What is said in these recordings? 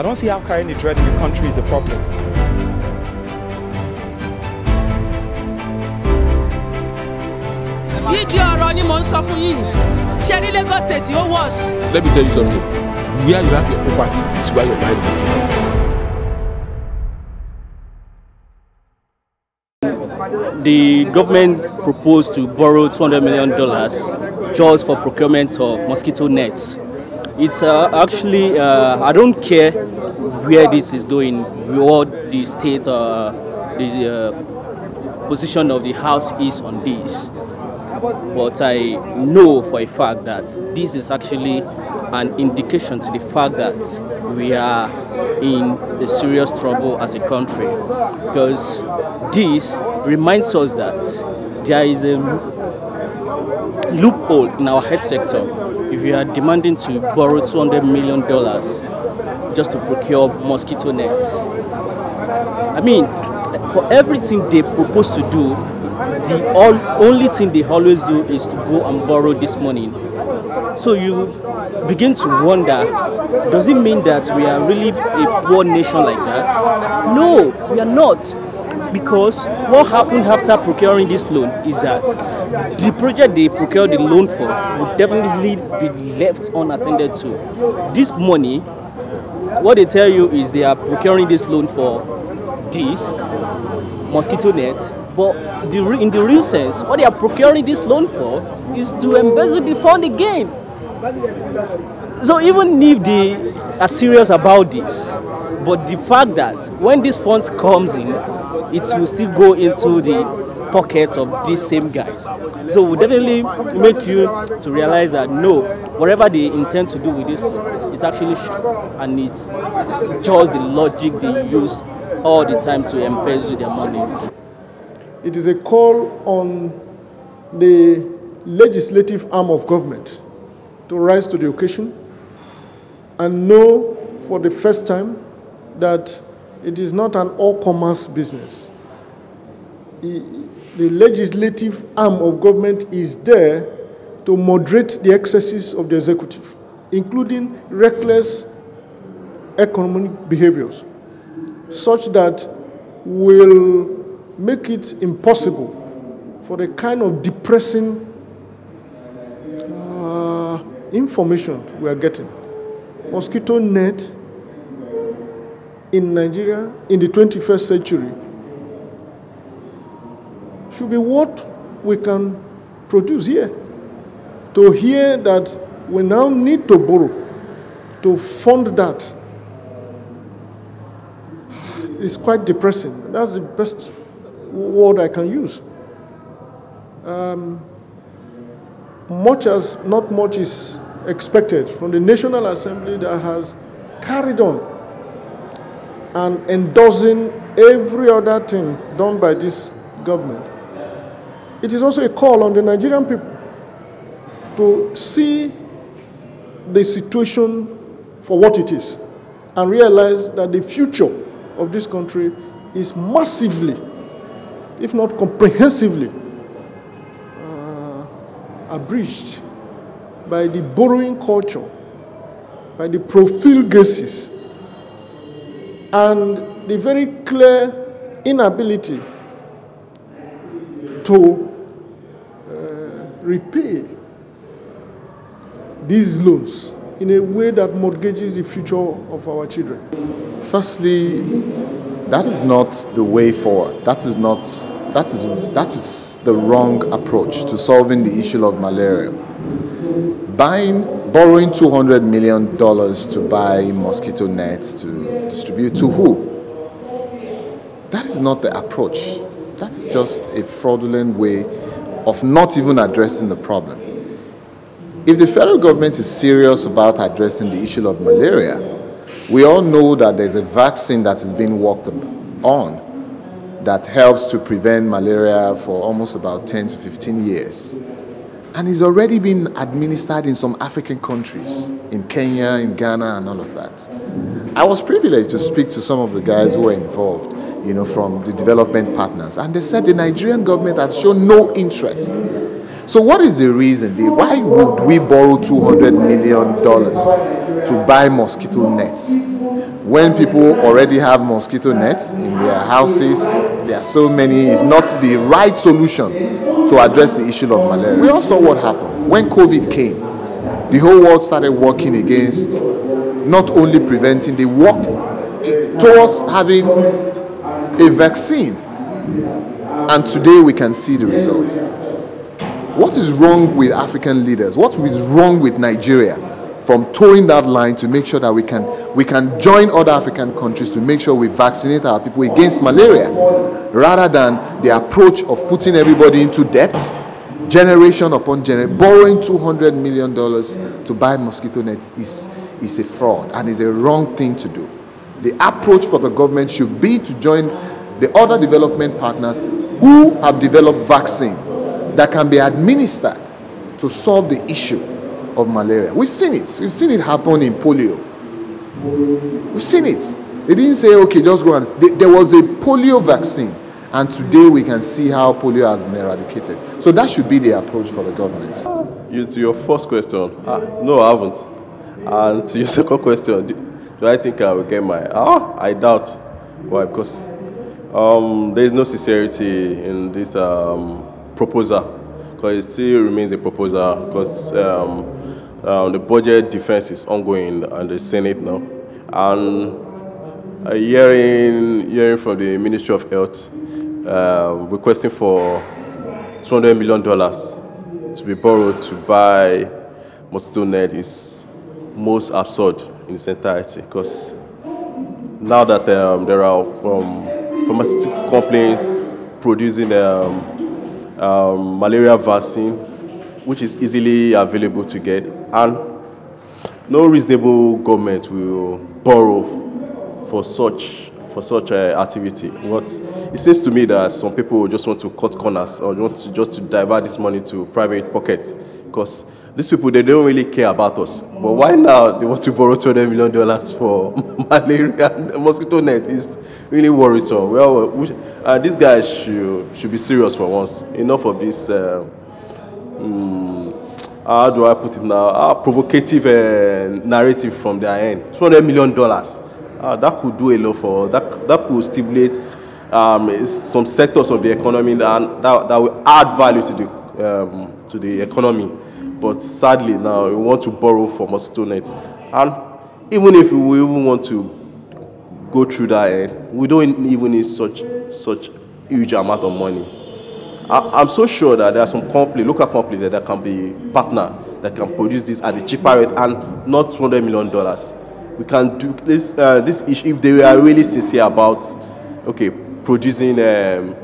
I don't see how carrying the dread in the country is a problem. gidi ọ̀rọ̀ ni mò ń sọ fún yín ṣe ní Lagos State yóò worst. Let me tell you something. Where you have your property is where your mind will be. the government proposed to borrow $200 million just for procurement of mosquito nets. It's uh, actually, uh, I don't care where this is going, what the state, uh, the uh, position of the House is on this. But I know for a fact that this is actually an indication to the fact that we are in a serious trouble as a country. Because this reminds us that there is a loophole in our health sector if you are demanding to borrow $200 million just to procure mosquito nets. I mean, for everything they propose to do, the all, only thing they always do is to go and borrow this money. So you begin to wonder, does it mean that we are really a poor nation like that? No, we are not. Because what happened after procuring this loan is that the project they procured the loan for would definitely be left unattended to. This money, what they tell you is they are procuring this loan for this mosquito net, but the, in the real sense, what they are procuring this loan for is to embezzle the fund again. So even if they are serious about this, but the fact that when these funds comes in, it will still go into the pockets of these same guys. So we definitely make you to realize that no, whatever they intend to do with this, it's actually and it's just the logic they use all the time to embezzle their money. It is a call on the legislative arm of government to rise to the occasion and know for the first time that it is not an all-commerce business. The legislative arm of government is there to moderate the excesses of the executive, including reckless economic behaviors, such that will make it impossible for the kind of depressing uh, information we are getting. Mosquito net in Nigeria in the 21st century should be what we can produce here. To hear that we now need to borrow to fund that is quite depressing. That's the best word I can use. Um, much as not much is expected from the National Assembly that has carried on and endorsing every other thing done by this government. It is also a call on the Nigerian people to see the situation for what it is and realize that the future of this country is massively, if not comprehensively, uh, abridged by the borrowing culture, by the profligacies, and the very clear inability to uh, repay these loans in a way that mortgages the future of our children. Firstly, that is not the way forward. That is not that is that is the wrong approach to solving the issue of malaria. Buying borrowing two hundred million dollars to buy mosquito nets to distribute to who? That is not the approach. That is just a fraudulent way of not even addressing the problem. If the federal government is serious about addressing the issue of malaria, we all know that there's a vaccine that is being worked on that helps to prevent malaria for almost about 10 to 15 years. And it's already been administered in some African countries, in Kenya, in Ghana, and all of that. I was privileged to speak to some of the guys who were involved, you know, from the development partners, and they said the Nigerian government has shown no interest. So what is the reason? Why would we borrow $200 million to buy mosquito nets. When people already have mosquito nets in their houses, there are so many, it's not the right solution to address the issue of malaria. We all saw what happened when COVID came. The whole world started working against not only preventing, they worked towards having a vaccine. And today we can see the results. What is wrong with African leaders? What is wrong with Nigeria from towing that line to make sure that we can we can join other African countries to make sure we vaccinate our people against malaria rather than the approach of putting everybody into debt generation upon generation borrowing 200 million dollars to buy mosquito nets is is a fraud and is a wrong thing to do the approach for the government should be to join the other development partners who have developed vaccines that can be administered to solve the issue of malaria. We've seen it. We've seen it happen in polio. We've seen it. They didn't say, okay, just go and. There was a polio vaccine, and today we can see how polio has been eradicated. So that should be the approach for the government. You, to your first question, uh, no, I haven't. And to your second question, do, do I think I will get my. Ah, I doubt. Why? Because um, there is no sincerity in this um, proposal because it still remains a proposal because um, um, the budget defense is ongoing in the Senate now. And uh, hearing, hearing from the Ministry of Health uh, requesting for $200 million to be borrowed to buy mosquito net is most absurd in its entirety because now that um, there are um, pharmaceutical companies producing um, um, malaria vaccine, which is easily available to get, and no reasonable government will borrow for such for such uh, activity. What it seems to me that some people just want to cut corners or want to just to divert this money to private pockets because these people they don't really care about us. But why now they want to borrow two hundred million dollars for malaria and mosquito net is really worrisome. Well, we, uh, these guys should should be serious for once. Enough of this. Uh, um, how do I put it now? Uh, provocative uh, narrative from their end. Two hundred million dollars. Uh, that could do a lot for that. That could stimulate um, some sectors of the economy and that, that will add value to the um, to the economy. But sadly, now we want to borrow from mosquito net, and even if we even want to go through that end, we don't even need such such huge amount of money. I, am so sure that there are some company, local companies that can be partner that can produce this at a cheaper rate and not 200 million dollars. We can do this uh, this issue if they are really sincere about okay producing um,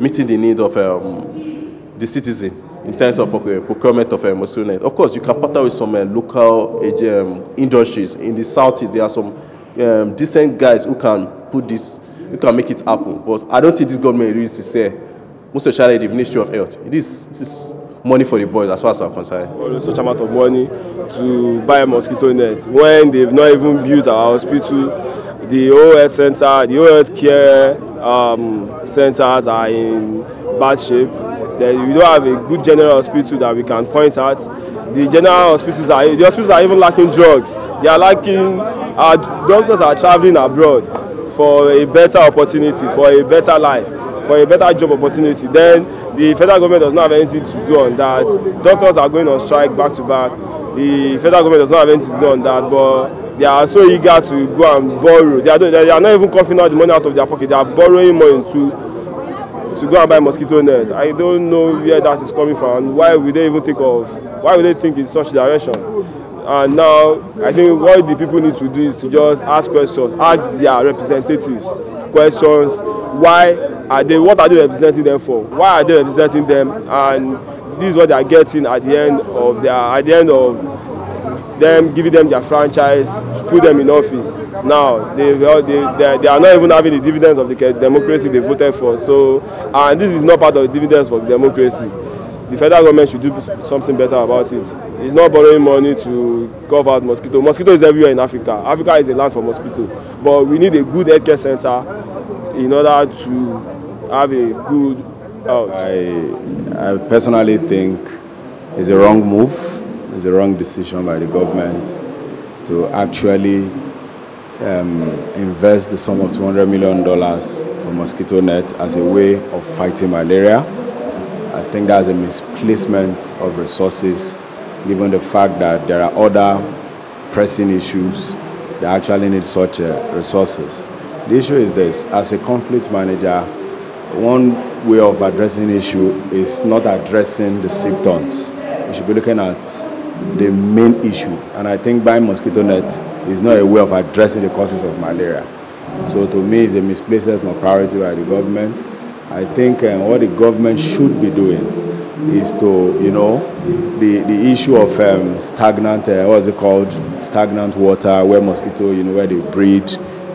meeting the needs of um, the citizen in terms of okay, procurement of uh, mosquito net. Of course, you can partner with some uh, local um, industries. In the southeast, there are some um, decent guys who can put this, who can make it happen. But I don't think this government really sincere, most especially the Ministry of Health. It is, it is money for the boys as far as I'm concerned. Such amount of money to buy a mosquito net when they've not even built our hospital, the OS center, the OS care um, centers are in bad shape then we don't have a good general hospital that we can point at. The general hospitals are the hospitals are even lacking drugs. They are lacking our doctors are traveling abroad for a better opportunity, for a better life, for a better job opportunity. Then the federal government does not have anything to do on that. Doctors are going on strike back to back. The federal government does not have anything to do on that, but they are so eager to go and borrow. They are, they are not even coughing out the money out of their pocket. They are borrowing money to to go and buy mosquito net. I don't know where that is coming from. Why would they even think of? Why would they think in such direction? And now, I think what the people need to do is to just ask questions, ask their representatives questions. Why are they? What are they representing them for? Why are they representing them? And this is what they are getting at the end of their at the end of them giving them their franchise to put them in office. Now they, they, they, they are not even having the dividends of the democracy they voted for. So and this is not part of the dividends for the democracy. The federal government should do something better about it. It's not borrowing money to cover out mosquito. Mosquito is everywhere in Africa. Africa is a land for mosquito. But we need a good healthcare center in order to have a good health. I, I personally think it's a wrong move it's a wrong decision by the government to actually um, invest the sum of $200 million for mosquito net as a way of fighting malaria. I think that's a misplacement of resources given the fact that there are other pressing issues that actually need such uh, resources. The issue is this, as a conflict manager, one way of addressing the issue is not addressing the symptoms. We should be looking at the main issue. And I think buying mosquito net is not a way of addressing the causes of malaria. So to me, it's a misplaced priority by the government. I think uh, what the government should be doing is to, you know, the, the issue of um, stagnant, uh, what's it called, stagnant water, where mosquito, you know, where they breed,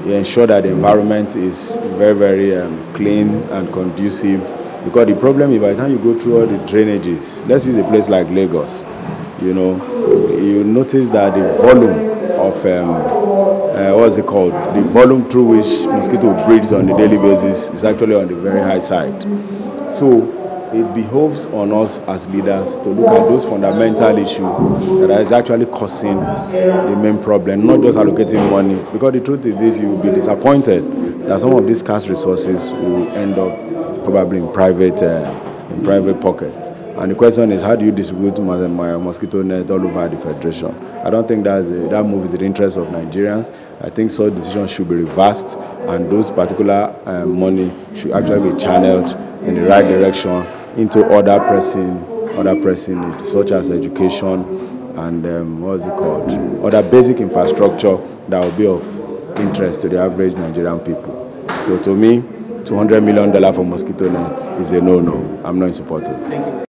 you ensure that the environment is very, very um, clean and conducive. Because the problem is by the time you go through all the drainages, let's use a place like Lagos, you know, you notice that the volume of, um, uh, what's it called, the volume through which mosquito breeds on a daily basis is actually on the very high side. So it behoves on us as leaders to look at those fundamental issues that is actually causing the main problem, not just allocating money. Because the truth is this, you will be disappointed that some of these scarce resources will end up probably in private, uh, in private pockets. And the question is, how do you distribute my, mosquito net all over the federation? I don't think that's a, that move is in the interest of Nigerians. I think such decisions should be reversed, and those particular uh, money should actually be channeled in the right direction into other pressing, other pressing needs, such as education and um, what's it called, other basic infrastructure that will be of interest to the average Nigerian people. So to me, $200 million for mosquito net is a no-no. I'm not in support of it.